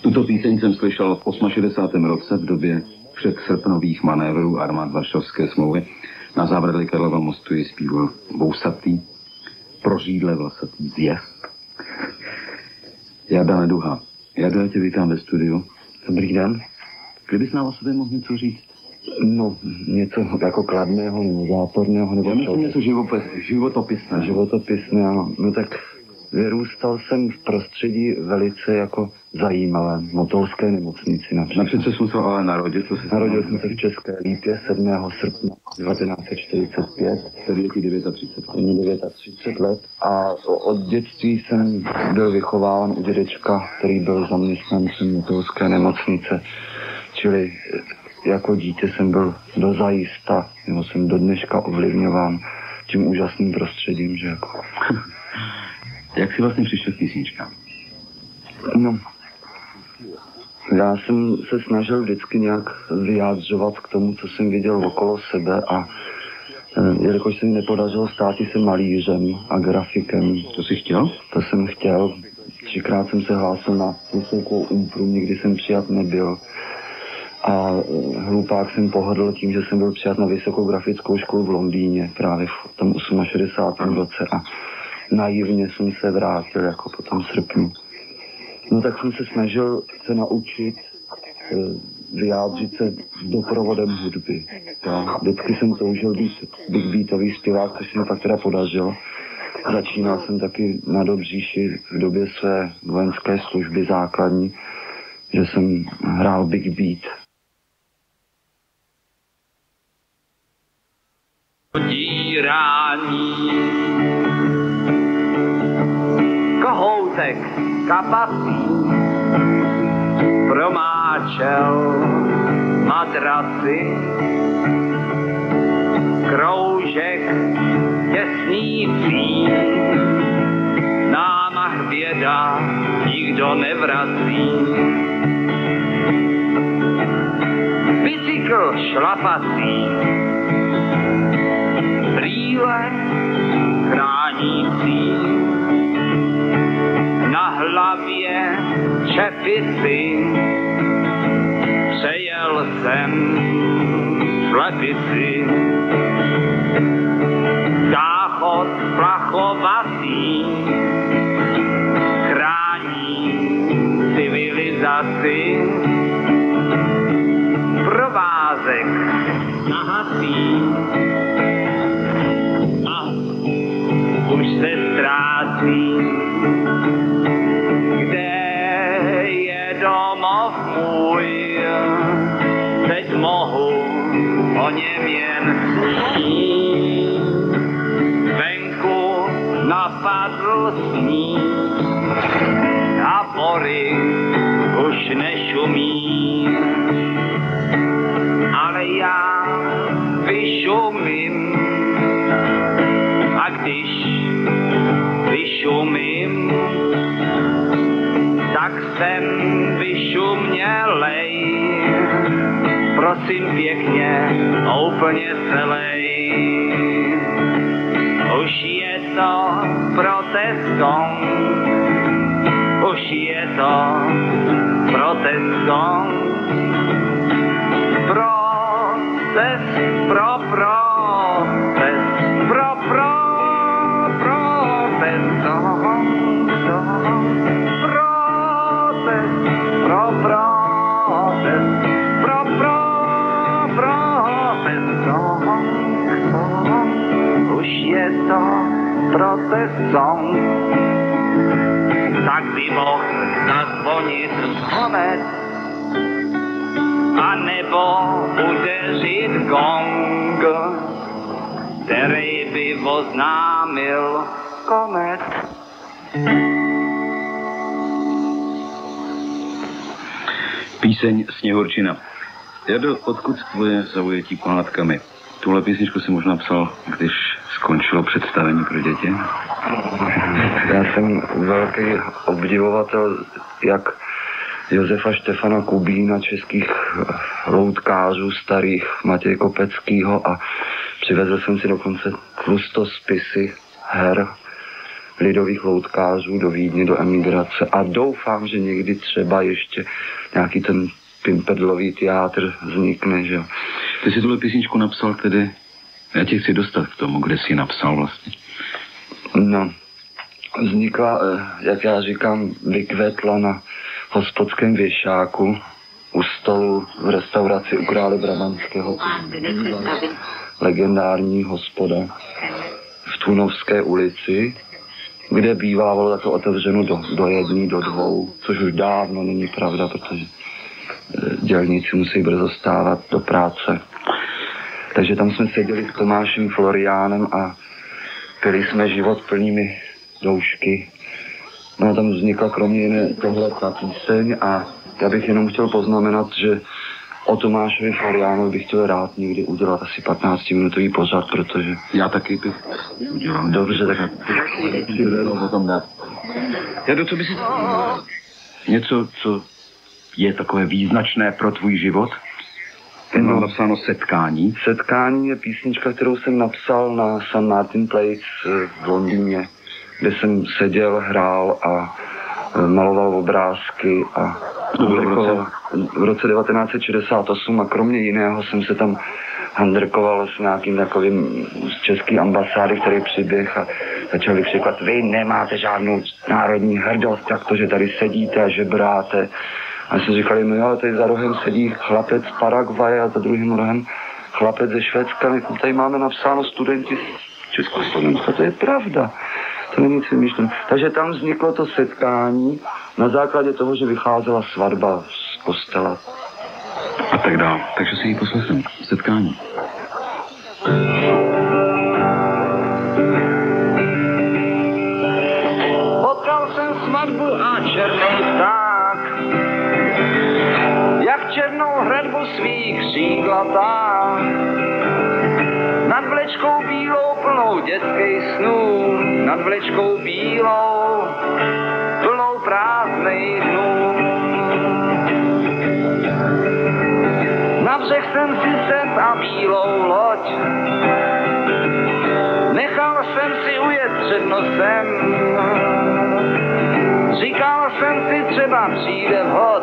Tuto píseň jsem slyšel v 68. roce v době předsrpnových manévrů armád Varšavské smlouvy. Na zábradlí Karlova mostu ji zpíval Bousatý, prořídle vlasatý zjev. Jarda Neduha. Jarda, tě vítám ve studiu. Dobrý den. Kdybys nám o sobě mohl něco říct? No, něco jako kladného nebo záporného, nebo Já myslím něco živopis, životopisné. Životopisného. No tak vyrůstal jsem v prostředí velice jako zajímavé, motolské nemocnici například. Napřed se musel ale narodit, co se Narodil jsem se v České Lípě 7. srpna 1945. Tedy je 39. 39 let. A od dětství jsem byl vychováván u dědečka, který byl zaměstnancem motolské nemocnice. Čili jako dítě jsem byl do zajista, nebo jsem do dneška ovlivňován tím úžasným prostředím, že jako... Jak jsi vlastně přišel k písničkám? No, já jsem se snažil vždycky nějak vyjádřovat k tomu, co jsem viděl okolo sebe a eh, jelikož se mi nepodařilo stát se malířem a grafikem. To jsi chtěl? To jsem chtěl. Třikrát jsem se hlásil na vysokou umpru, nikdy jsem přijat nebyl. A eh, hlupák jsem pohodl tím, že jsem byl přijat na vysokou grafickou školu v Londýně právě v tom 68. roce a naivně jsem se vrátil jako po tom srpnu. No tak jsem se snažil se naučit eh, vyjádřit se doprovodem hudby. Já vždycky jsem toužil být big beatový zpěvák, což se mi pak teda podařilo. Začínal jsem taky na Dobříši v době své vojenské služby základní, že jsem hrál big beat. Dírání kohoutek kapasí promáčel madraci kroužek těsnící námah věda nikdo nevrací bicykl šlapací brýle chránící. Na hlavě čepisy přejel jsem Prosím pěkně, úplně celej. Už je to protest gong, už je to protest song. Tak by mohl zazvonit komet, a nebo udeřit gong, který by oznámil komet. Píseň Sněhorčina. Jado, odkud tvoje zaujetí pohádkami? Tuhle písničku si možná psal, když skončilo představení pro děti? Já jsem velký obdivovatel jak Josefa Štefana Kubína, českých loutkářů starých, Matěj Kopeckýho a přivezl jsem si dokonce tlusto spisy her lidových loutkářů do Vídně, do emigrace a doufám, že někdy třeba ještě nějaký ten pimpedlový teátr vznikne, že Ty si tuhle písničku napsal tedy, já tě chci dostat k tomu, kde jsi napsal vlastně. No, vznikla, eh, jak já říkám, vykvetla na hospodském věšáku u stolu v restauraci u krále Brabantského. Legendární hospoda v Tunovské ulici, kde bývalo takto otevřeno do, do jedný, do dvou, což už dávno není pravda, protože eh, dělníci musí brzo stávat do práce. Takže tam jsme seděli s Tomášem Floriánem a pili jsme život plnými doušky. No a tam vznikla kromě jiné tohle ta píseň a já bych jenom chtěl poznamenat, že o Tomášovi Floriánovi bych chtěl rád někdy udělat asi 15-minutový pořad, protože... Já taky bych udělal. Dobře, tak potom dát. Já do co by si... Něco, co je takové význačné pro tvůj život? Ten mám napsáno setkání. Setkání je písnička, kterou jsem napsal na St. Martin Place eh, v Londýně, kde jsem seděl, hrál a eh, maloval obrázky a To bylo v roce? v roce 1968 a kromě jiného jsem se tam handrkoval s nějakým takovým z české ambasády, který přiběh a začal vykřikovat, vy nemáte žádnou národní hrdost, jak to, že tady sedíte a žebráte. A jsme říkali, no jo, tady za rohem sedí chlapec z Paraguaje a za druhým rohem chlapec ze Švédska. My tady máme napsáno studenti z Československa, to je pravda. To není nic vymýšlené. Takže tam vzniklo to setkání na základě toho, že vycházela svatba z kostela. A tak dál. Takže si ji poslechnu. Setkání. Potkal svých křídlatá. Nad vlečkou bílou plnou dětských snů, nad vlečkou bílou plnou prázdných dnů. Na břeh jsem si set a bílou loď, nechal jsem si ujet před nosem. Říkal jsem si, třeba přijde vhod,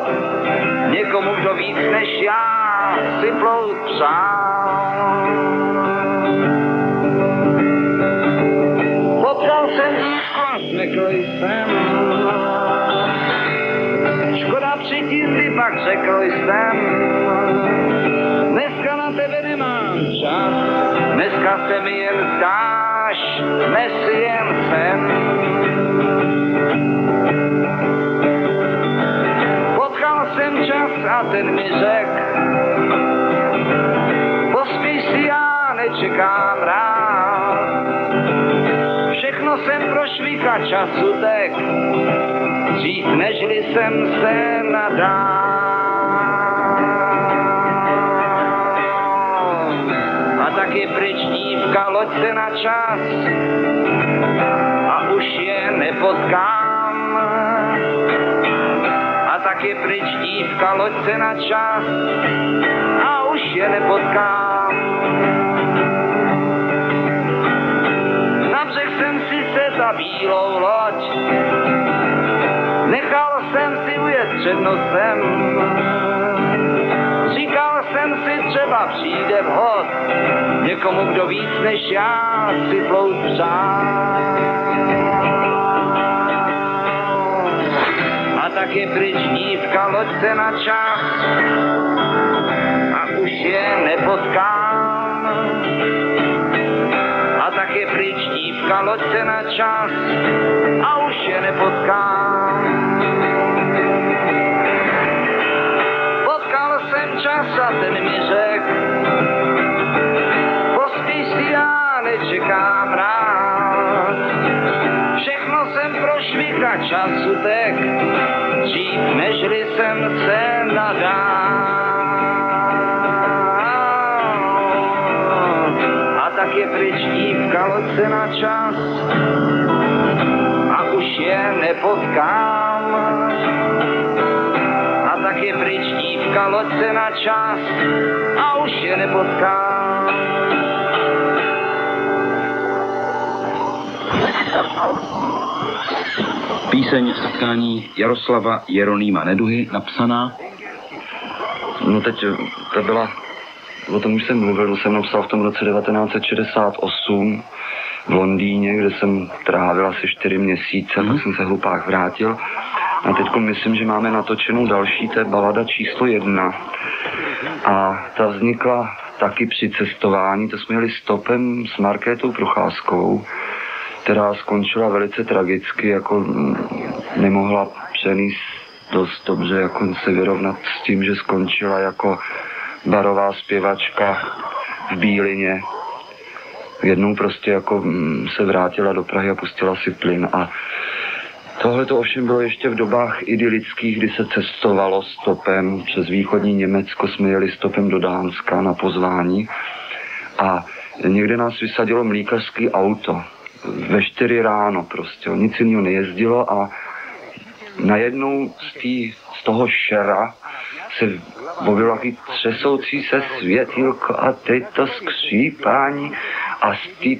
někomu, kdo víc než já přál. Potkal jsem dívku a smekl jsem. Škoda přitíst si pak řekl jsem. Dneska na tebe nemám čas, dneska se mi jen zdáš, dnes jen jsem. Potkal jsem čas a ten mi řek, pospíš si, já nečekám rád. Všechno jsem prošvika času tek, dřív nežli jsem se nadál. A taky pryč dívka, loď se na čas a už je nepotkám. A taky pryč dívka, loď se na čas a už je nepotkám. Na břeh jsem si seta bílou loď, nechal jsem si ujet před nosem. Říkal jsem si, třeba přijde vhod, někomu, kdo víc než já si plout přál. A tak je pryč dívka, loď se na čas a už je nepotkám. A tak je pryč dívka, loď se na čas a už je nepotkám. Potkal jsem čas a ten mi řek, pospíš si, já nečekám rád. Všechno jsem prošvika času tek, se na čas a už je nepotkám. A tak je pryč dívka, loď se na čas a už je nepotkám. Píseň setkání Jaroslava Jeronýma Neduhy, napsaná? No teď to byla, o tom už jsem mluvil, jsem napsal v tom roce 1968 v Londýně, kde jsem trávil asi čtyři měsíce, mm. pak jsem se hlupák vrátil. A teď myslím, že máme natočenou další, to je balada číslo jedna. A ta vznikla taky při cestování, to jsme jeli stopem s Markétou Procházkovou, která skončila velice tragicky, jako nemohla přenést dost dobře jako se vyrovnat s tím, že skončila jako barová zpěvačka v Bílině. Jednou prostě jako se vrátila do Prahy a pustila si plyn a Tohle to ovšem bylo ještě v dobách idylických, kdy se cestovalo stopem přes východní Německo, jsme jeli stopem do Dánska na pozvání a někde nás vysadilo mlíkařský auto. Ve čtyři ráno prostě, nic jiného nejezdilo a najednou z, tý, z toho šera se objevilo takový třesoucí se světilko a teď to skřípání a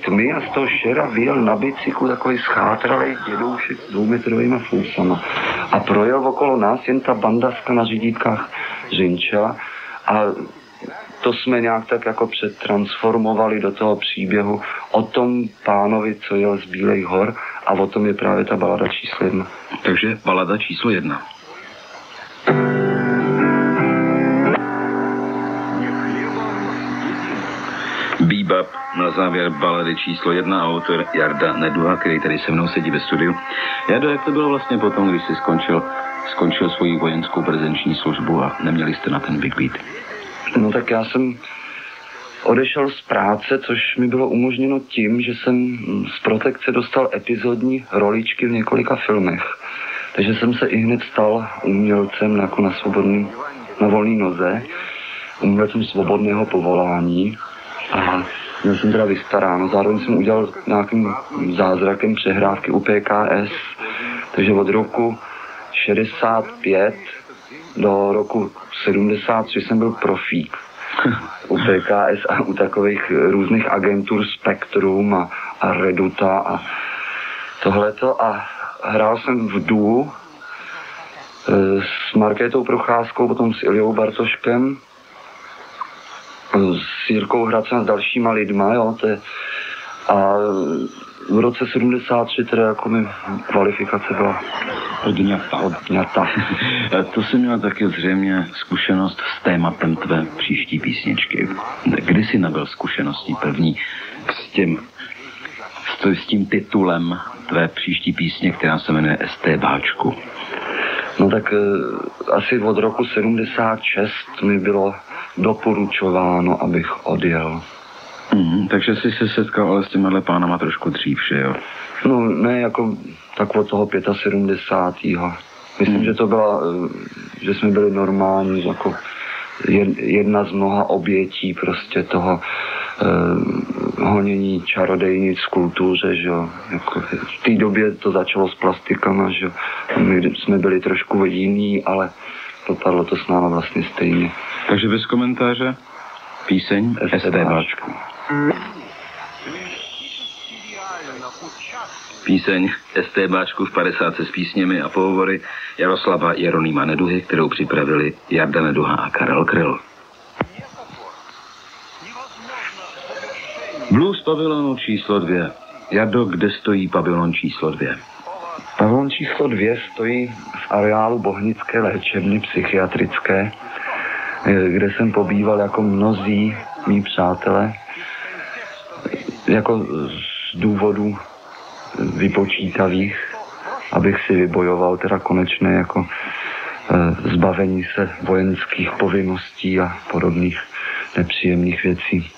tmy a z toho šera vyjel na bicyklu takový schátralý dědoušek s dvoumetrovými fousama a projel okolo nás jen ta bandaska na řidítkách řinčela a to jsme nějak tak jako přetransformovali do toho příběhu o tom pánovi, co jel z Bílej hor a o tom je právě ta balada číslo jedna. Takže balada číslo jedna. Bebop na závěr balady číslo jedna, autor Jarda Neduha, který tady se mnou sedí ve studiu. Jardo, jak to bylo vlastně potom, když jsi skončil, skončil svoji vojenskou prezenční službu a neměli jste na ten Big Beat? No tak já jsem odešel z práce, což mi bylo umožněno tím, že jsem z protekce dostal epizodní roličky v několika filmech. Takže jsem se i hned stal umělcem jako na svobodný, na volný noze, umělcem svobodného povolání a měl jsem teda vystaráno. Zároveň jsem udělal nějakým zázrakem přehrávky u PKS, takže od roku 65 do roku 73 jsem byl profík. U PKS a u takových různých agentur Spektrum a, a Reduta a tohleto. A hrál jsem v duu e, s Markétou Procházkou, potom s Iliou Bartoškem, s Jirkou Hradcem a s dalšíma lidma, jo, to je, a v roce 73 teda jako mi kvalifikace byla odňata. odňata. to si měla taky zřejmě zkušenost s tématem tvé příští písničky. Kdy jsi nabil zkušeností první s tím, s tím titulem tvé příští písně, která se jmenuje Báčku? No tak uh, asi od roku 76 mi bylo doporučováno, abych odjel. Mm, takže jsi se setkal ale s těmihle pánama trošku dřív, že jo? No ne, jako tak od toho 75. Myslím, mm. že to byla, eh, že jsme byli normální, jako jedna z mnoha obětí prostě toho eh, honění čarodejnic v kultuře, že jo. Jako v té době to začalo s plastikama, že jo. My jsme byli trošku jiní, ale dopadlo to s námi vlastně stejně. Takže bez komentáře píseň STBáčku. Píseň STBáčku v 50 s písněmi a pohovory Jaroslava Jeronýma Neduhy, kterou připravili Jarda Neduha a Karel Kryl. Blues pavilonu číslo dvě. Jardo, kde stojí pavilon číslo dvě? Pavilon číslo dvě stojí v areálu Bohnické léčebny psychiatrické, kde jsem pobýval jako mnozí mý přátelé, jako z důvodů vypočítavých, abych si vybojoval teda konečné jako e, zbavení se vojenských povinností a podobných nepříjemných věcí.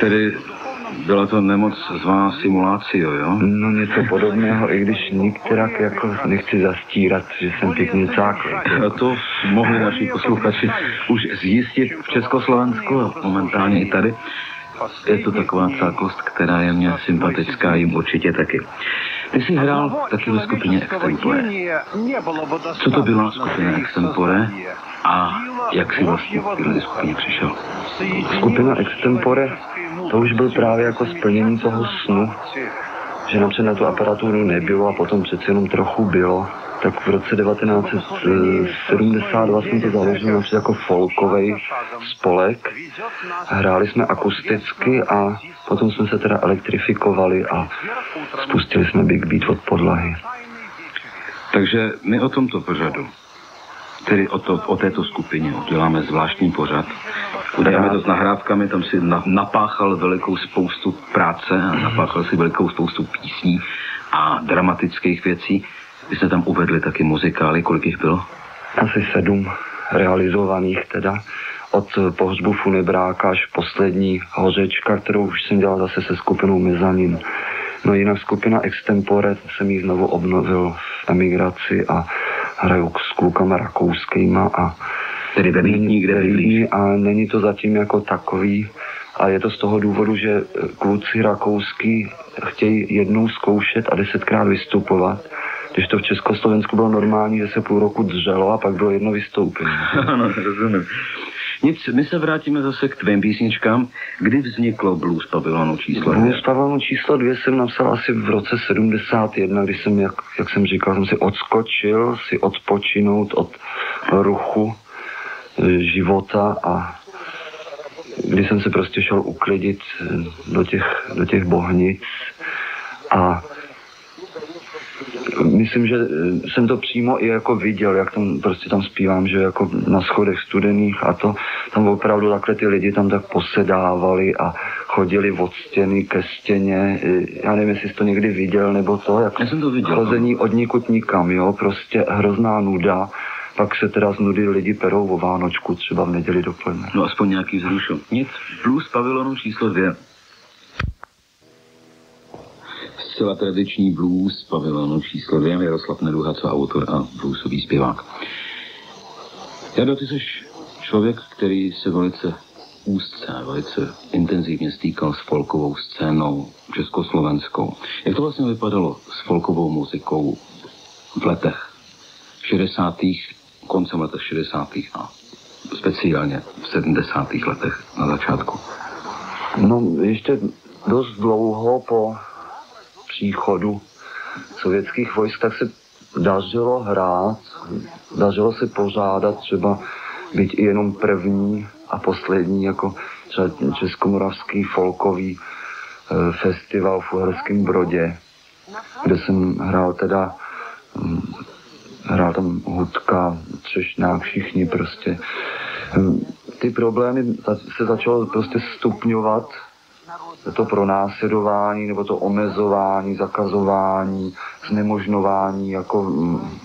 Tedy byla to nemoc zvá simulácio, jo? No něco podobného, i když nikterak jako nechci zastírat, že jsem pěknicák. A to mohli naši posluchači už zjistit v Československu a momentálně i tady. Je to taková cákost, která je mě sympatická, jim určitě taky. Ty jsi hrál taky ve skupině Extempore. Co to byla skupina Extempore a jak jsi vlastně k této skupině přišel? Skupina Extempore, to už byl právě jako splnění toho snu, že napřed na tu aparaturu nebylo a potom přece jenom trochu bylo. Tak v roce 1972 jsem to založil napřed jako folkový spolek. Hráli jsme akusticky a potom jsme se teda elektrifikovali a spustili jsme Big Beat od podlahy. Takže my o tomto pořadu, tedy o, to, o této skupině, uděláme zvláštní pořad. Uděláme to s nahrávkami, tam si na, napáchal velikou spoustu práce a napáchal si velikou spoustu písní a dramatických věcí. Vy jste tam uvedli taky muzikály, kolik jich bylo? Asi sedm realizovaných teda. Od pohřbu Funebráka až poslední hořečka, kterou už jsem dělal zase se skupinou Mezanin. No jinak skupina Extempore, jsem ji znovu obnovil v emigraci a hraju s klukama rakouskýma a Tedy ve Vídni, kde bydlíš? a není to zatím jako takový a je to z toho důvodu, že kluci rakouský chtějí jednou zkoušet a desetkrát vystupovat, když to v Československu bylo normální, že se půl roku dřelo a pak bylo jedno vystoupení. ano, rozumím. Nic, my se vrátíme zase k tvým písničkám. Kdy vzniklo Blues Pavilionu číslo dvě? Blues Pavilionu číslo dvě jsem napsal asi v roce 71, když jsem, jak, jak jsem říkal, jsem si odskočil, si odpočinout od ruchu e, života a kdy jsem se prostě šel uklidit e, do těch, do těch bohnic a myslím, že eh, jsem to přímo i jako viděl, jak tam prostě tam zpívám, že jako na schodech studených a to tam opravdu takhle ty lidi tam tak posedávali a chodili od stěny ke stěně. Eh, Já nevím, jestli jsi to někdy viděl nebo to, jak Já jsem to viděl. chození od nikud nikam, jo, prostě hrozná nuda. Pak se teda z nudy lidi perou o Vánočku, třeba v neděli dopoledne. No aspoň nějaký vzrušil. Nic, Blues Pavilonu číslo dvě. Zcela tradiční blues pavilonu číslo dvě, Jaroslav Neduha, co autor a bluesový zpěvák. Jado, ty jsi člověk, který se velice úzce, velice intenzivně stýkal s folkovou scénou československou. Jak to vlastně vypadalo s folkovou muzikou v letech 60. koncem letech 60. a speciálně v 70. letech na začátku? No, ještě dost dlouho po příchodu sovětských vojsk, tak se dařilo hrát, dařilo se pořádat třeba být i jenom první a poslední, jako třeba Českomoravský folkový eh, festival v Uherském Brodě, kde jsem hrál teda, hm, hrál tam Hudka, Třešňák, všichni prostě. Hm, Ty problémy se začalo prostě stupňovat to pronásledování nebo to omezování, zakazování, znemožňování jako mm,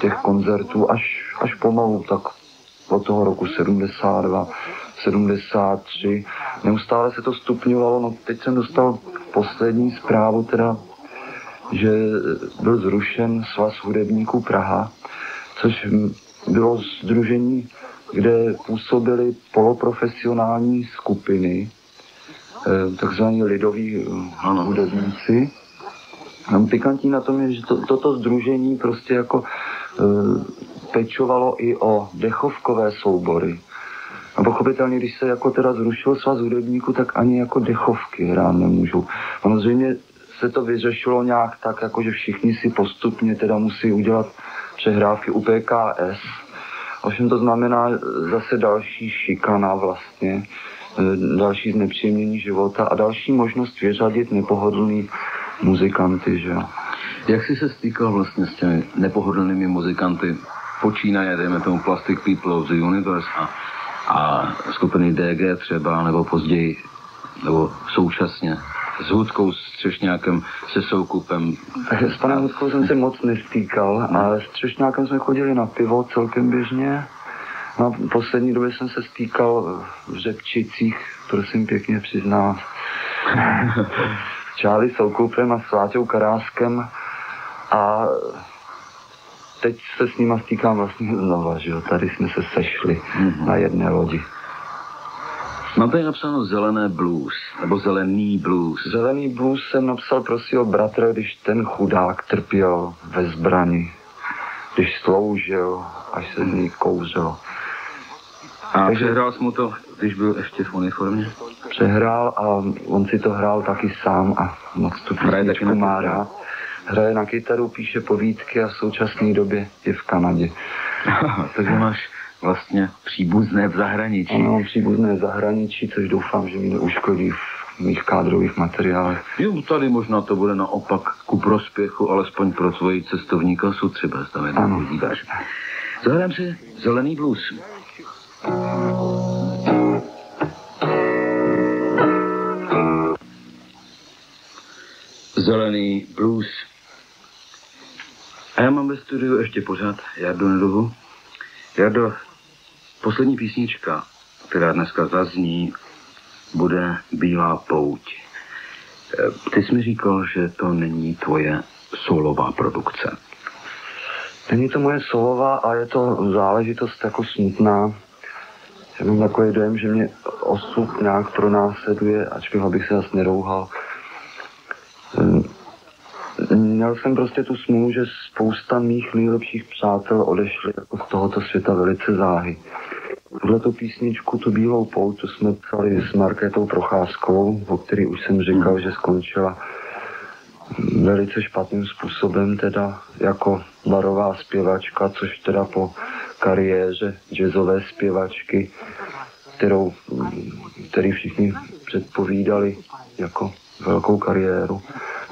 těch koncertů až, až pomalu tak od toho roku 72, 73. Neustále se to stupňovalo, no teď jsem dostal poslední zprávu teda, že byl zrušen svaz hudebníků Praha, což bylo združení, kde působily poloprofesionální skupiny, takzvaní lidoví eh, hudebníci. A pikantní na tom je, že to, toto združení prostě jako e, pečovalo i o dechovkové soubory. A pochopitelně, když se jako teda zrušil svaz hudebníků, tak ani jako dechovky hrát nemůžou. Samozřejmě se to vyřešilo nějak tak, jako že všichni si postupně teda musí udělat přehrávky u PKS. Ovšem to znamená zase další šikana vlastně, další znepříjemnění života a další možnost vyřadit nepohodlný muzikanty, že jo. Jak jsi se stýkal vlastně s těmi nepohodlnými muzikanty, počínaje, dejme tomu Plastic People of the Universe a, a skupiny DG třeba, nebo později, nebo současně s Hudkou, s Třešňákem, se Soukupem. S panem Hudkou jsem se moc nestýkal, ale s Třešňákem jsme chodili na pivo celkem běžně. Na poslední době jsem se stýkal v Řepčicích, prosím pěkně přiznám. s Čáli Soukupem a s Váťou Karáskem a teď se s nima stýkám vlastně znova, že jo. Tady jsme se sešli Mhm. na jedné lodi. Mám tady napsáno zelené blues, nebo zelený blues. Zelený blues jsem napsal pro svého bratra, když ten chudák trpěl ve zbrani, když sloužil, až se z ní kouřil. A přehrál jsi mu to, když byl ještě v uniformě? přehrál a on si to hrál taky sám a moc tu písničku má rád. Hraje na kytaru, píše povídky a v současné době je v Kanadě. Takže máš vlastně příbuzné v zahraničí. Ano, příbuzné v zahraničí, což doufám, že mi neuškodí v mých kádrových materiálech. Jo, tady možná to bude naopak ku prospěchu, alespoň pro tvoji cestovní kasu třeba, jednou podíváš. Zahrám si zelený blues. Zelený blues. A já mám ve studiu ještě pořád Jardu Nedovu. Jardo, poslední písnička, která dneska zazní, bude Bílá pouť. Eh, ty jsi mi říkal, že to není tvoje solová produkce. Není to moje solová a je to záležitost jako smutná. Já mám takový dojem, že mě osud nějak pronásleduje, ačkoliv abych se zase nerouhal. Hm, měl jsem prostě tu smůlu, že spousta mých nejlepších přátel odešli jako z tohoto světa velice záhy. Tuhle tu písničku, tu Bílou pouť, to jsme psali s Markétou Procházkovou, o který už jsem říkal, že skončila velice špatným způsobem, teda jako barová zpěvačka, což teda po kariéře jazzové zpěvačky, kterou, který všichni předpovídali jako velkou kariéru,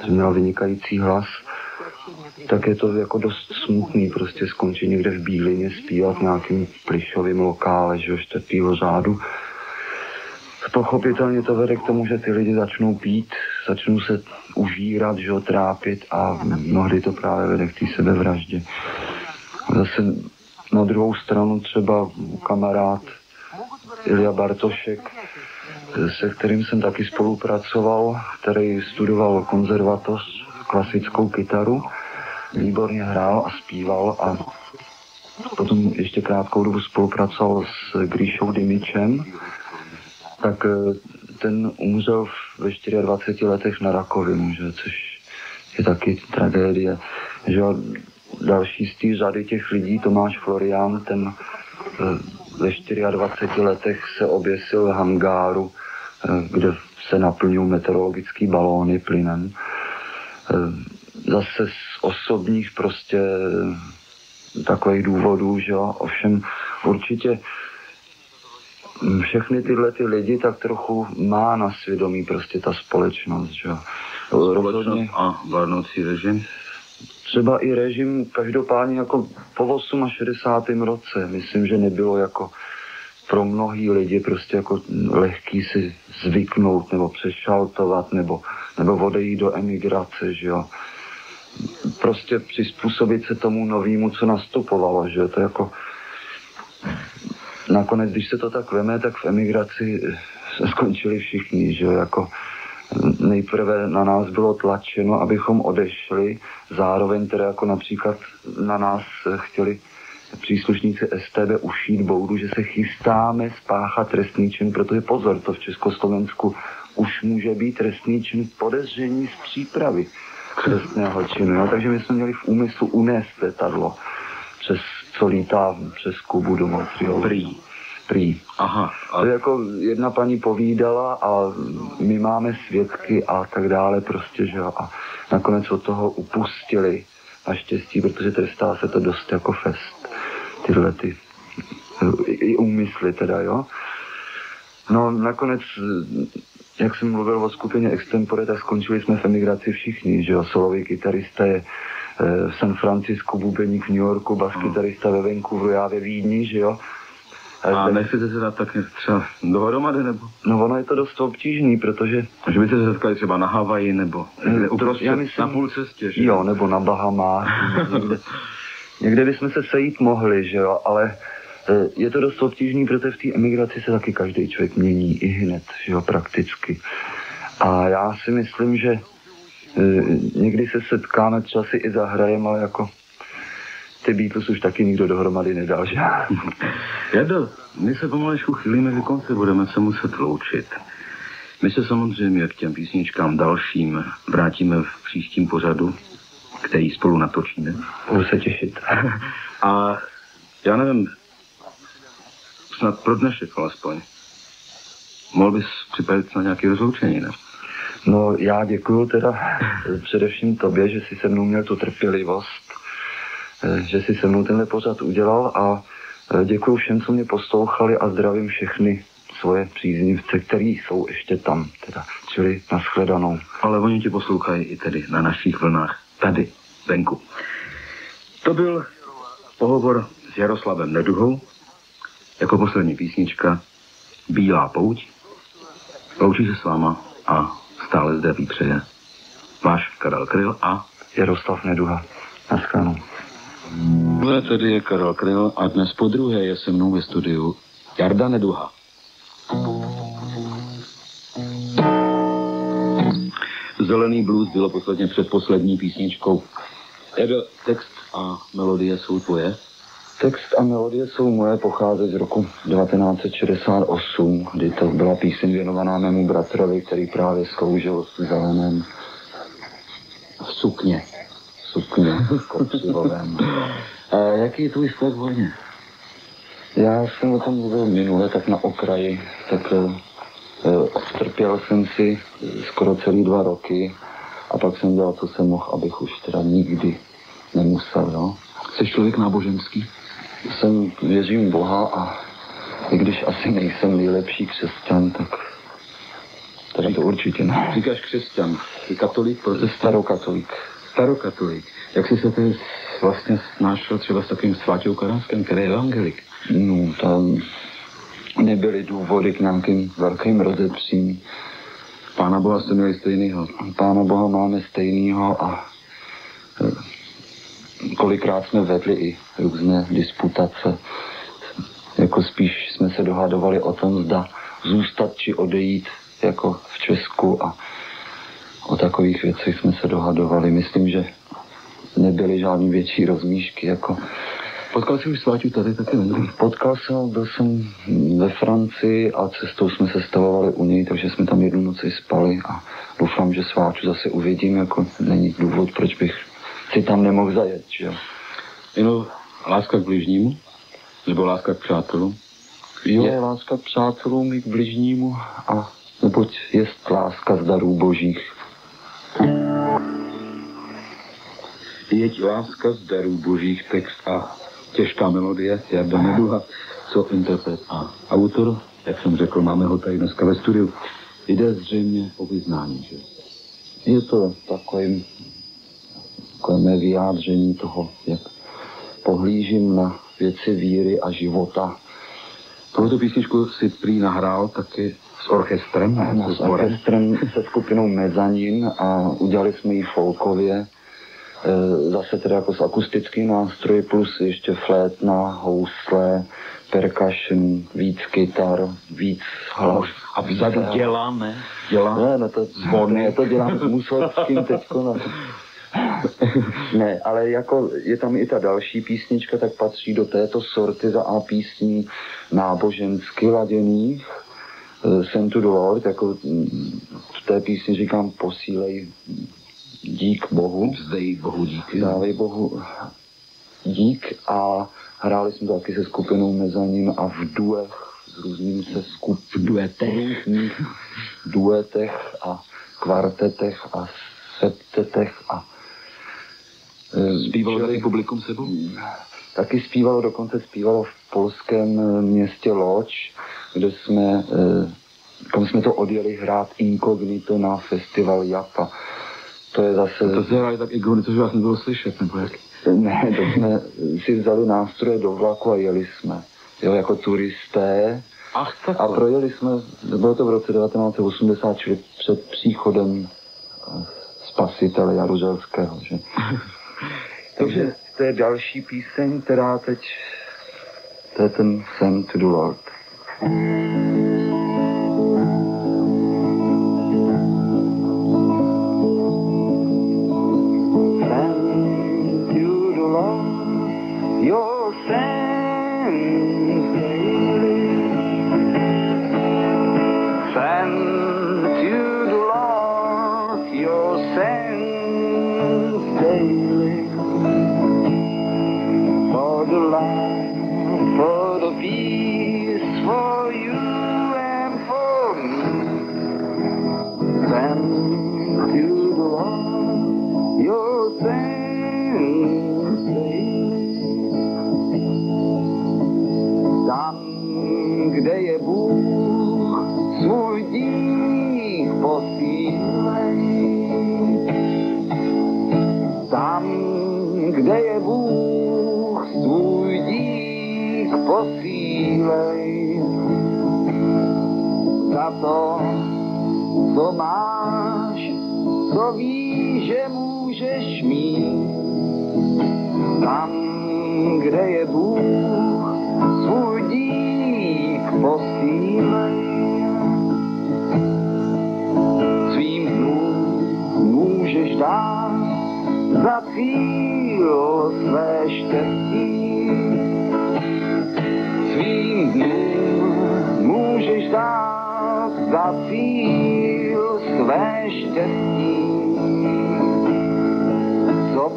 že měla vynikající hlas, tak je to jako dost smutný prostě skončit někde v Bílině, zpívat nějakým plišovým lokále, že jo, čtvrtýho řádu. Pochopitelně to vede k tomu, že ty lidi začnou pít, začnou se užírat, že jo, trápit a mnohdy to právě vede k té sebevraždě. Zase na druhou stranu třeba kamarád Ilja Bartošek, se kterým jsem taky spolupracoval, který studoval konzervatoř, klasickou kytaru, výborně hrál a zpíval a potom ještě krátkou dobu spolupracoval s Gríšou Dimičem, tak eh, ten umřel ve 24 letech na rakovinu, že, což je taky tragédie. Že další z té řady těch lidí, Tomáš Florian, ten eh, ve 24 letech se oběsil v hangáru, eh, kde se naplňují meteorologické balóny plynem. Zase z osobních prostě takových důvodů, že jo. Ovšem určitě všechny tyhle ty lidi tak trochu má na svědomí prostě ta společnost, že jo. Společnost a vládnoucí režim? Třeba i režim každopádně jako po 68. roce, myslím, že nebylo jako pro mnohý lidi prostě jako lehký si zvyknout nebo přešaltovat nebo, nebo odejít do emigrace, že jo. Prostě přizpůsobit se tomu novému, co nastupovalo, že jo. To jako nakonec, když se to tak veme, tak v emigraci skončili všichni, že jo, jako nejprve na nás bylo tlačeno, abychom odešli, zároveň teda jako například na nás chtěli příslušníci STB ušít boudu, že se chystáme spáchat trestný čin, protože pozor, to v Československu už může být trestný čin podezření z přípravy trestného činu. Jo? Takže my jsme měli v úmyslu unést letadlo přes co lítá přes Kubu do Montrealu. Prý. Aha. A... To jako jedna paní povídala a my máme svědky a tak dále prostě, že jo. A nakonec od toho upustili naštěstí, protože trestá se to dost jako fest. Tyhle ty i úmysly teda, jo. No nakonec, jak jsem mluvil o skupině Extempore, tak skončili jsme v emigraci všichni, že jo. Solový kytarista je v San Francisku, bubeník v New Yorku, baskytarista ve Vancouveru, já ve Vídni, že jo. A nechcete se dát tak třeba dohromady, nebo? No ono je to dost obtížný, protože... Že byste se setkali třeba na Havaji, nebo někde uprostřed, já myslím, na půl cestě, že jo? nebo na Bahamách, někde, někde bychom se sejít mohli, že jo, ale e, je to dost obtížný, protože v té emigraci se taky každý člověk mění i hned, že jo, prakticky. A já si myslím, že Eh, někdy se setkáme, třeba si i zahrajem, ale jako ty Beatles už taky nikdo dohromady nedal, že? Jado, my se pomalečku chýlíme ke konci, budeme se muset loučit. My se samozřejmě k těm písničkám dalším vrátíme v příštím pořadu, který spolu natočíme. Budu se těšit. A já nevím, snad pro dnešek alespoň. mohl bys připravit na nějaké rozloučení, ne? No já děkuju teda především tobě, že jsi se mnou měl tu trpělivost, že jsi se mnou tenhle pořad udělal a eh, děkuju všem, co mě poslouchali a zdravím všechny svoje příznivce, který jsou ještě tam, teda, čili nashledanou. Ale oni tě poslouchají i tedy na našich vlnách, tady, venku. To byl pohovor s Jaroslavem Neduhou, jako poslední písnička Bílá pouť. Loučí se s váma a stále zde přeje váš Karel Kryl a Jaroslav Neduha. Naschledanou. Tohle tedy je Karel Kryl a dnes po druhé je se mnou ve studiu Jarda Neduha. Zelený blues bylo posledně před poslední písničkou. Jardo, text a melodie jsou tvoje? Text a melodie jsou moje, pocházet z roku 1968, kdy to byla píseň věnovaná mému bratrovi, který právě sloužil v zeleném V sukně. Sukně kopřivovém. A jaký je tvůj vztah k vojně? Já jsem o tom mluvil minule, tak na okraji, tak eh, trpěl jsem si skoro celý dva roky a pak jsem dělal, co jsem mohl, abych už teda nikdy nemusel, jo. Jsi člověk náboženský? Jsem, věřím Boha a i když asi nejsem nejlepší křesťan, tak teda to určitě ne. Říkáš křesťan, jsi katolík, protestant? Starokatolík. Starokatolík. Jak jsi se tedy vlastně snášel třeba s takovým svátou Karánskem, který je evangelik? No, tam nebyly důvody k nějakým velkým rozepřím. Pána Boha jste měli stejnýho. Pána Boha máme stejného a eh, kolikrát jsme vedli i různé disputace. Jako spíš jsme se dohadovali o tom, zda zůstat či odejít jako v Česku a takových věcech jsme se dohadovali. Myslím, že nebyly žádný větší rozmíšky, jako Potkal jsi už sváťu tady taky ne? Potkal jsem, byl jsem ve Francii a cestou jsme se stavovali u něj, takže jsme tam jednu noci spali a doufám, že sváču zase uvidím, jako není důvod, proč bych si tam nemohl zajet, že. Jenom láska k bližnímu? Nebo láska k přátelům? Jo, je láska k přátelům i k bližnímu a neboť jest láska z darů božích. Jeď láska z darů božích text a těžká melodie Jarda Neduha, co interpret a autor, jak jsem řekl, máme ho tady dneska ve studiu. Jde zřejmě o vyznání, že? Je to takovým, takové mé vyjádření toho, jak pohlížím na věci víry a života. Tohoto písničku si prý nahrál taky s orchestrem? No, s orchestrem se skupinou Mezanin a udělali jsme ji folkově. E, zase teda jako s akustickým nástroji plus ještě flétna, housle, percussion, víc kytar, víc hlas. A vzadu dělá, ne? Dělá? Ne, no to, Zvony. ne, to dělám s Musovským teďko. No. Ne, ale jako je tam i ta další písnička, tak patří do této sorty za A písní nábožensky laděných. Jsem tu Lord, jako mm, v té písni říkám posílej dík Bohu. Vzdej Bohu díky. Dávej Bohu dík a hráli jsme to taky se skupinou Mezanin a v duech s různými se skup, V duetech. různých duetech a kvartetech a septetech a eh, Zpívalo taky publikum sebou? Taky zpívalo, dokonce zpívalo v polském eh, městě Loč, kde jsme, eh, kam jsme to odjeli hrát inkognito na festival Japa. To je zase... To se hráli tak igony, což vás nebylo slyšet, nebo jak? Ne, to jsme si vzali nástroje do vlaku a jeli jsme. Jo, jako turisté. Ach, tak. A projeli jsme, bylo to v roce 1980, čili před příchodem eh, spasitele Jaruzelského. Že? Takže to je další píseň, která teď, to je ten Send to the Lord.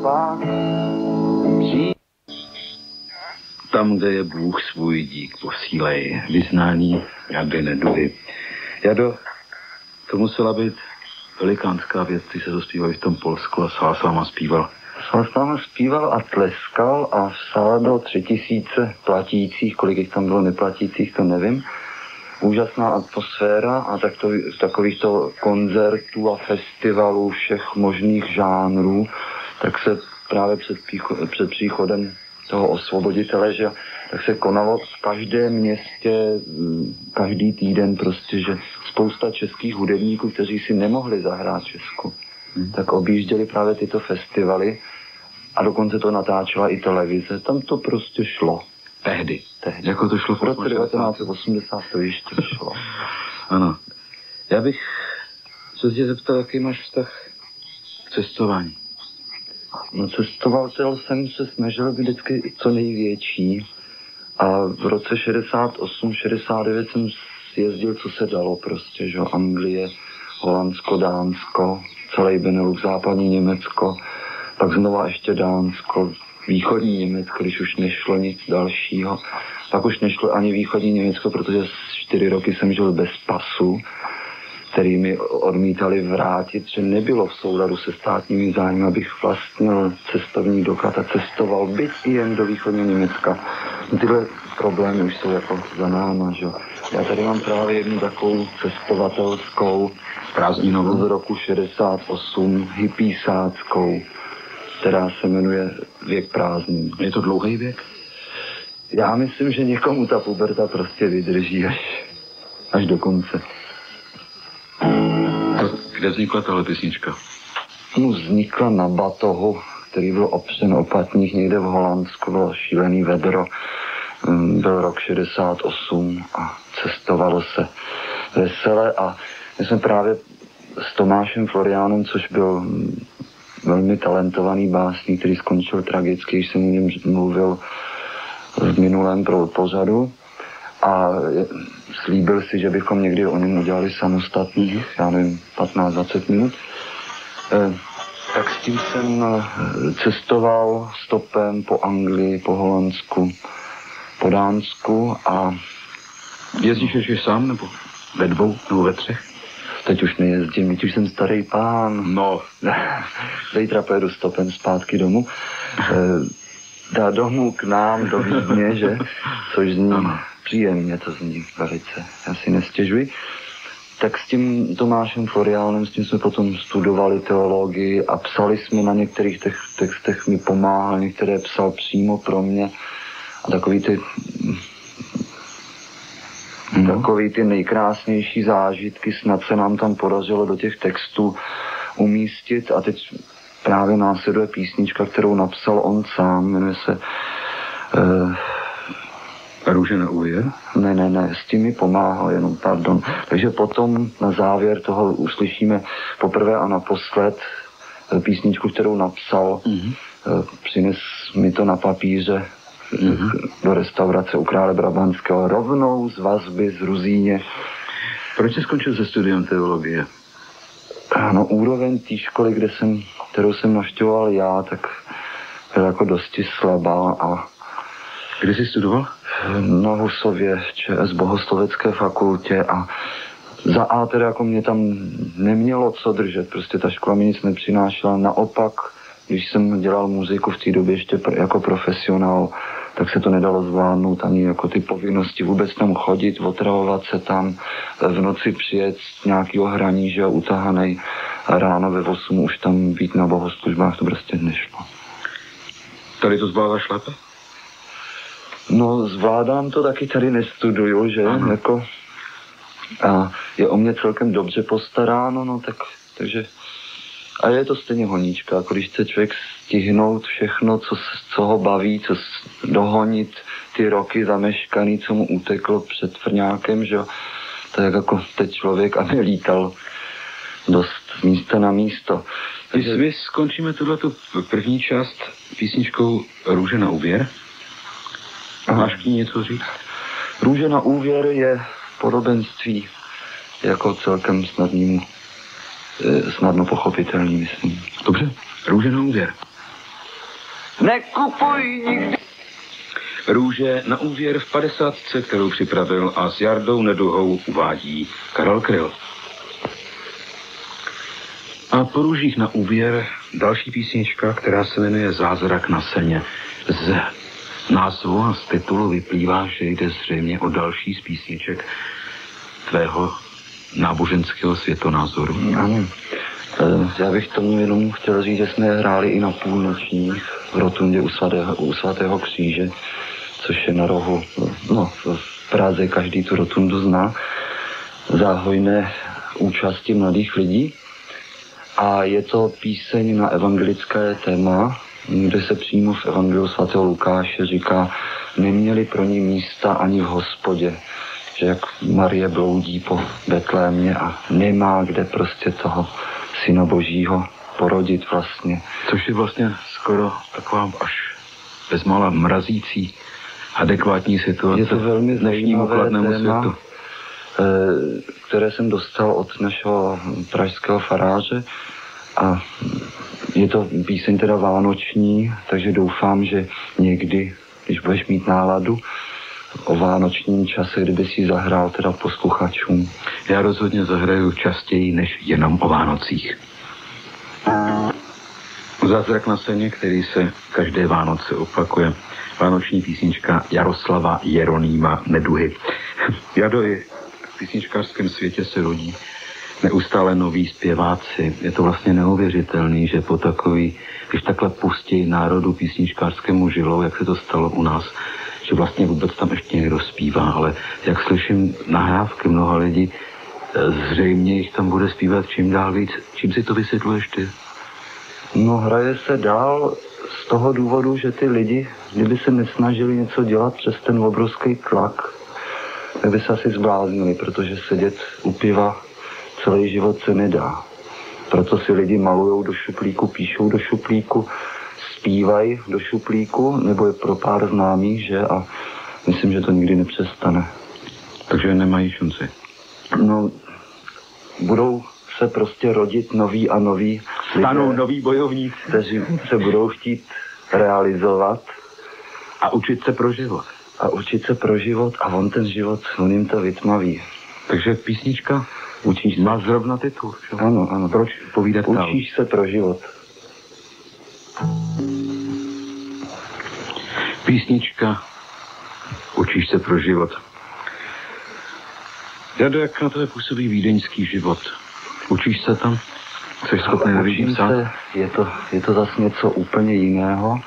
Pak přijde? Tam, kde je Bůh svůj dík, posílej. Vyznání Neduhy. Jado, to musela být velikánská věc, ty se zaspívali v tom Polsku a sál s váma zpíval. Jsem s námi zpíval a tleskal a v sále bylo tři tisíce platících, kolik jich tam bylo neplatících, to nevím. Úžasná atmosféra a tak to, takovýchto koncertů a festivalů všech možných žánrů, tak se právě před, pícho, před příchodem toho osvoboditele, že tak se konalo v každém městě mm, každý týden prostě, že spousta českých hudebníků, kteří si nemohli zahrát Česku, hmm. tak objížděli právě tyto festivaly a dokonce to natáčela i televize. Tam to prostě šlo. Tehdy. Tehdy. Jako to šlo v roce 1980 to ještě šlo. ano. Já bych se tě zeptal, jaký máš vztah k cestování. No cestoval jsem se snažil vždycky co největší. A v roce 68, 69 jsem jezdil, co se dalo prostě, že Anglie, Holandsko, Dánsko, celý Benelux, západní Německo, pak znova ještě Dánsko, východní Německo, když už nešlo nic dalšího. Pak už nešlo ani východní Německo, protože čtyři roky jsem žil bez pasu, který mi odmítali vrátit, že nebylo v souladu se státními zájmy, abych vlastnil cestovní doklad a cestoval byť i jen do východního Německa. No, tyhle problémy už jsou jako za náma, že Já tady mám právě jednu takovou cestovatelskou prázdninovou z roku 68, hypísáckou, která se jmenuje Věk prázdnin. Je to dlouhý věk? Já myslím, že někomu ta puberta prostě vydrží až, až do konce. Kde vznikla tahle písnička? No, vznikla na batohu, který byl opřen opatních někde v Holandsku, bylo šílený vedro. Mm, byl rok 68 a cestovalo se vesele a my jsme právě s Tomášem Floriánem, což byl mm, velmi talentovaný básník, který skončil tragicky, když jsem o něm mluvil v minulém pořadu, a slíbil si, že bychom někdy o něm udělali samostatných, já nevím, 15-20 minut. E, tak s tím jsem e, cestoval stopem po Anglii, po Holandsku, po Dánsku a... Jezdíš ještě sám, nebo ve dvou, nebo ve třech? Teď už nejezdím, teď už jsem starý pán. No. Zítra pojedu stopem zpátky domů. E, dá domů k nám do Vídně, že? Což zní ano příjemně to zní velice, já si nestěžuji. Tak s tím Tomášem Floriánem, s tím jsme potom studovali teologii a psali jsme na některých těch textech, mi pomáhal, některé psal přímo pro mě a takový ty no. takový ty nejkrásnější zážitky, snad se nám tam podařilo do těch textů umístit a teď právě následuje písnička, kterou napsal on sám, jmenuje se uh, Růže na úvěr? Ne, ne, ne, s tím mi pomáhal jenom, pardon. Takže potom na závěr toho uslyšíme poprvé a naposled eh, písničku, kterou napsal. Mm-hmm. Přines mi to na papíře mm-hmm. do restaurace u krále Brabantského rovnou z vazby z Ruzíně. Proč jsi skončil se studiem teologie? No, úroveň té školy, kde jsem, kterou jsem navštěvoval já, tak byla jako dosti slabá a... Kde jsi studoval? Na Husově ČS Bohoslovecké fakultě a za A teda jako mě tam nemělo co držet, prostě ta škola mi nic nepřinášela, naopak, když jsem dělal muziku v té době ještě jako profesionál, tak se to nedalo zvládnout ani jako ty povinnosti vůbec tam chodit, otravovat se tam, v noci přijet z nějakého hraní, že utahanej a ráno ve 8 už tam být na bohoslužbách, to prostě nešlo. Tady to zvládá šlape? No, zvládám to taky tady nestuduju, že? Ano. Jako, a je o mě celkem dobře postaráno, no tak, takže... A je to stejně honíčka, jako když chce člověk stihnout všechno, co, co ho baví, co dohonit ty roky zameškaný, co mu uteklo před frňákem, že jo. Tak jako teď člověk, aby lítal dost z místa na místo. Takže... My skončíme tuto první část písničkou Růže na úvěr. A máš k ní něco říct? Růže na úvěr je podobenství jako celkem snadným, eh, snadno pochopitelný, myslím. Dobře, růže na úvěr. Nekupuj nikdy. Růže na úvěr v 50, kterou připravil a s Jardou Neduhou uvádí Karel Kryl. A po růžích na úvěr další písnička, která se jmenuje Zázrak na seně. Z názvu a z titulu vyplývá, že jde zřejmě o další z písniček tvého náboženského světonázoru. Ano. E, já bych tomu jenom chtěl říct, že jsme hráli i na půlnočních v rotundě u svatého, u svatého kříže, což je na rohu, no, v Praze každý tu rotundu zná, záhojné účasti mladých lidí. A je to píseň na evangelické téma, kde se přímo v Evangeliu svatého Lukáše říká, neměli pro ní místa ani v hospodě, že jak Marie bloudí po Betlémě a nemá kde prostě toho syna božího porodit vlastně. Což je vlastně skoro taková až bezmála mrazící adekvátní situace je to velmi dnešnímu chladnému téma, světu. Eh, které jsem dostal od našeho pražského faráře a je to píseň teda vánoční, takže doufám, že někdy, když budeš mít náladu, o vánočním čase, kdyby si zahrál teda posluchačům. Já rozhodně zahraju častěji než jenom o Vánocích. Zázrak na scéně, který se každé Vánoce opakuje. Vánoční písnička Jaroslava Jeronýma Neduhy. Jado je v písničkářském světě se rodí neustále noví zpěváci. Je to vlastně neuvěřitelný, že po takový, když takhle pustí národu písničkářskému žilou, jak se to stalo u nás, že vlastně vůbec tam ještě někdo zpívá, ale jak slyším nahrávky mnoha lidí, zřejmě jich tam bude zpívat čím dál víc. Čím si to vysvětluješ ty? No hraje se dál z toho důvodu, že ty lidi, kdyby se nesnažili něco dělat přes ten obrovský tlak, tak by se asi zbláznili, protože sedět u piva celý život se nedá. Proto si lidi malují do šuplíku, píšou do šuplíku, zpívají do šuplíku, nebo je pro pár známých, že? A myslím, že to nikdy nepřestane. Takže nemají šanci. No, budou se prostě rodit noví a noví Stanou noví bojovníci. Kteří se budou chtít realizovat. A učit se pro život. A učit se pro život a on ten život, on jim to vytmaví. Takže písnička Učíš se. Má zrovna titul. Čo? Ano, ano. Proč povídat Učíš se pro život. Písnička Učíš se pro život. Jado, jak na to působí vídeňský život? Učíš se tam? Jsi schopný Učím se, je to, je to zase něco úplně jiného.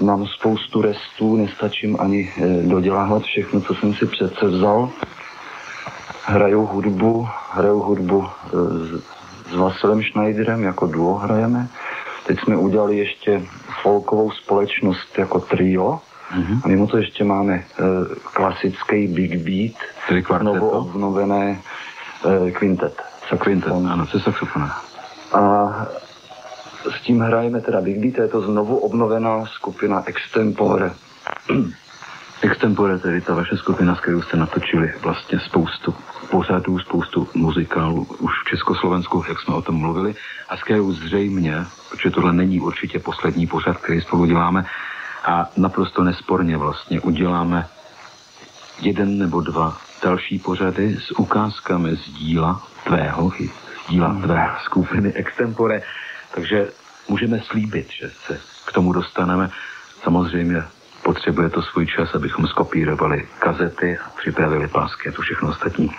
E, mám spoustu restů, nestačím ani e, dodělávat všechno, co jsem si přece vzal hraju hudbu, hraju hudbu e, s, s Vasilem Schneiderem, jako duo hrajeme. Teď jsme udělali ještě folkovou společnost jako trio. Mm-hmm. A mimo to ještě máme e, klasický big beat, Tedy znovu obnovené e, kvintet. Saxofon. Ano, se saxofonem. A s tím hrajeme teda Big Beat, je to znovu obnovená skupina Extempore. Extempore, tedy ta vaše skupina, s kterou jste natočili vlastně spoustu pořadů, spoustu muzikálů už v Československu, jak jsme o tom mluvili, a s kterou zřejmě, protože tohle není určitě poslední pořad, který spolu děláme, a naprosto nesporně vlastně uděláme jeden nebo dva další pořady s ukázkami z díla tvého z díla tvé skupiny Extempore. Takže můžeme slíbit, že se k tomu dostaneme. Samozřejmě potřebuje to svůj čas, abychom skopírovali kazety a připravili pásky a to všechno ostatní.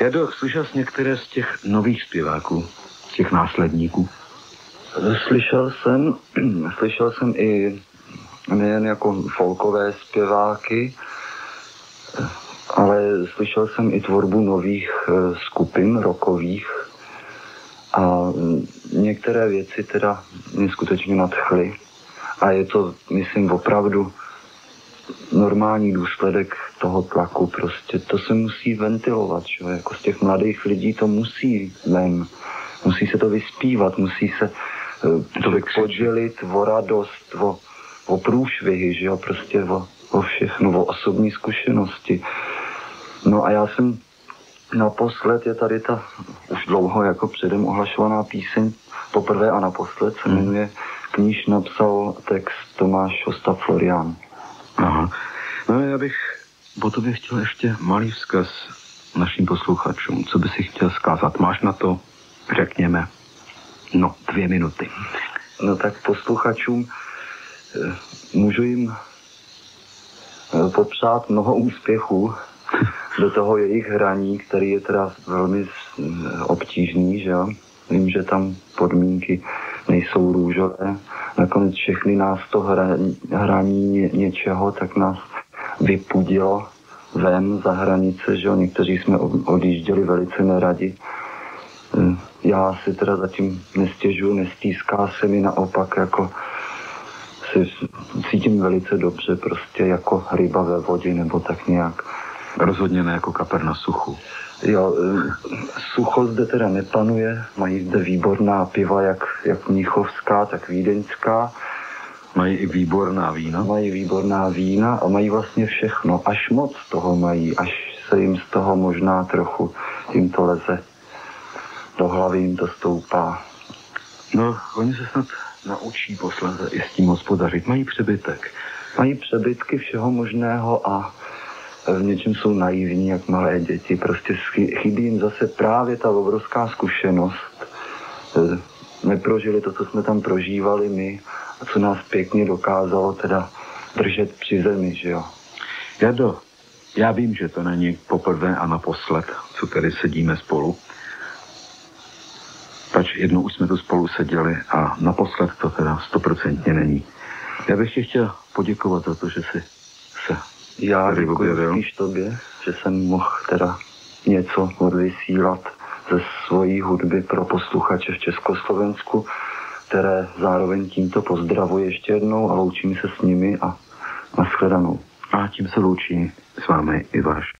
Já do, slyšel jsi některé z těch nových zpěváků, z těch následníků? Slyšel jsem, slyšel jsem i nejen jako folkové zpěváky, ale slyšel jsem i tvorbu nových eh, skupin rokových a některé věci teda mě skutečně nadchly. A je to, myslím, opravdu normální důsledek toho tlaku. Prostě to se musí ventilovat, že? jako z těch mladých lidí to musí ven. Musí se to vyspívat, musí se uh, to podělit o radost, o, o průšvihy, že jo, prostě o, o všechno, o osobní zkušenosti. No a já jsem naposled, je tady ta už dlouho jako předem ohlašovaná píseň, poprvé a naposled se hmm. jmenuje Kníž napsal text Tomáš Osta Florian. Aha. No já bych po tobě chtěl ještě malý vzkaz našim posluchačům. Co by si chtěl zkázat? Máš na to, řekněme, no, dvě minuty. No tak posluchačům eh, můžu jim eh, popřát mnoho úspěchů do toho jejich hraní, který je teda velmi eh, obtížný, že jo. Vím, že tam podmínky nejsou růžové. Nakonec všechny nás to hraní, ně, něčeho, tak nás vypudilo ven za hranice, že jo. Někteří jsme odjížděli velice neradi. Eh, já si teda zatím nestěžu, nestýská se mi naopak jako si cítím velice dobře, prostě jako ryba ve vodě nebo tak nějak. Rozhodně ne jako kaper na suchu. Jo, eh, sucho zde teda nepanuje, mají zde výborná piva, jak, jak mnichovská, tak vídeňská. Mají i výborná vína? Mají výborná vína a mají vlastně všechno, až moc toho mají, až se jim z toho možná trochu jim to leze do hlavy, jim to stoupá. No, oni se snad naučí posledně i s tím hospodařit. Mají přebytek. Mají přebytky všeho možného a v něčem jsou naivní, jak malé děti. Prostě chybí jim zase právě ta obrovská zkušenost. E, neprožili to, co jsme tam prožívali my a co nás pěkně dokázalo teda držet při zemi, že jo. Jado, já vím, že to není poprvé a naposled, co tady sedíme spolu. Pač jednou už jsme tu spolu seděli a naposled to teda stoprocentně není. Já bych ti chtěl poděkovat za to, že jsi já děkuji spíš tobě, že jsem mohl teda něco odvysílat ze svojí hudby pro posluchače v Československu, které zároveň tímto pozdravuji ještě jednou a loučím se s nimi a nashledanou. A tím se loučí s vámi i váš